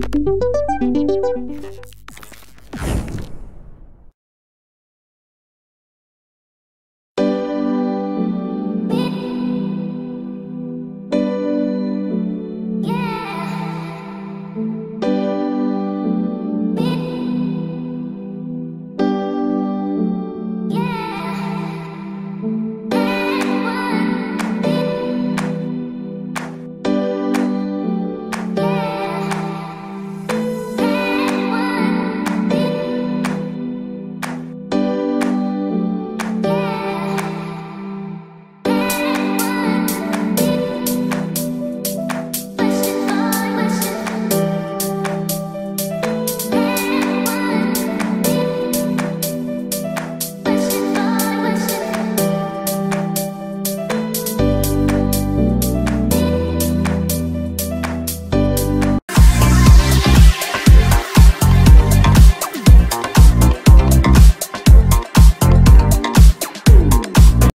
Música